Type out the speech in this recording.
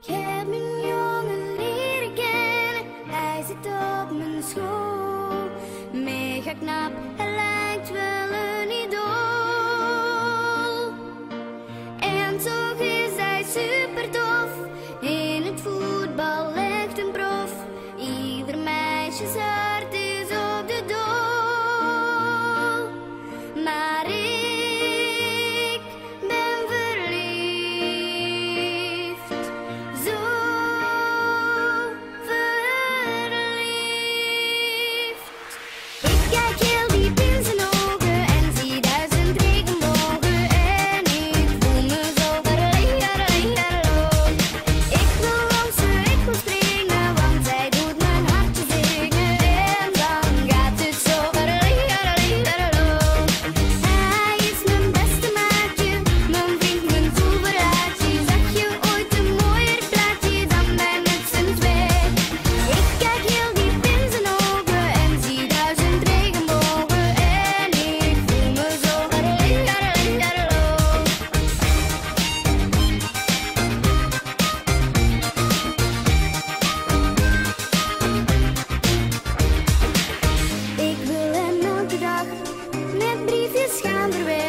Ik heb mijn jongen leren kennen, hij zit op mijn school. Mega knap, gaan er.